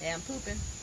Yeah, I'm pooping.